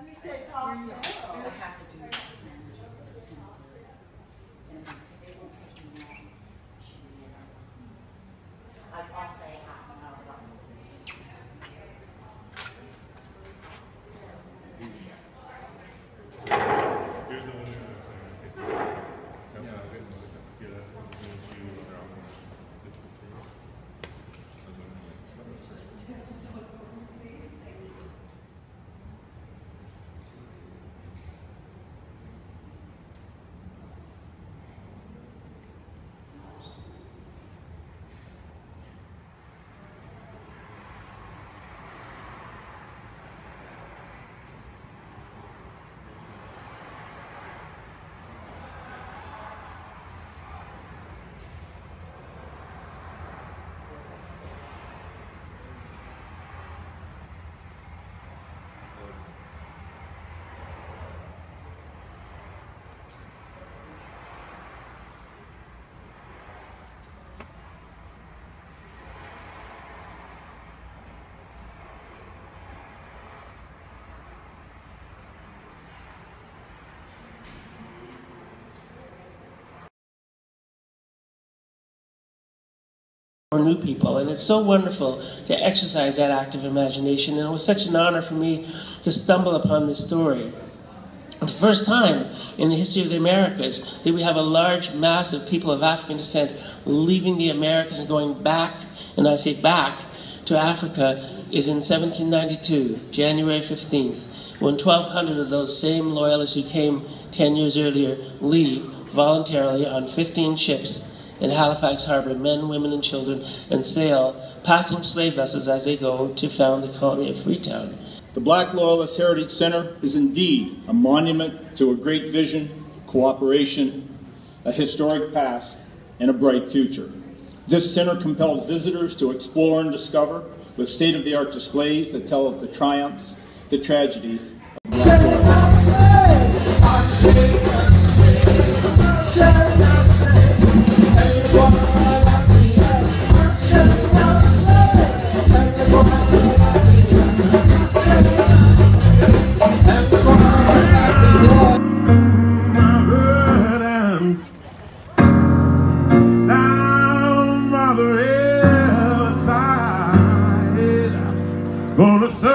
Let me say cocktail. For new people. And it's so wonderful to exercise that active imagination. And it was such an honor for me to stumble upon this story. The first time in the history of the Americas that we have a large mass of people of African descent leaving the Americas and going back, and I say back, to Africa is in 1792, January 15th, when 1,200 of those same loyalists who came 10 years earlier leave voluntarily on 15 ships in Halifax Harbor, men, women, and children, and sail, passing slave vessels as they go to found the colony of Freetown. The Black Loyalist Heritage Center is indeed a monument to a great vision, cooperation, a historic past, and a bright future. This center compels visitors to explore and discover with state of the art displays that tell of the triumphs, the tragedies Gonna serve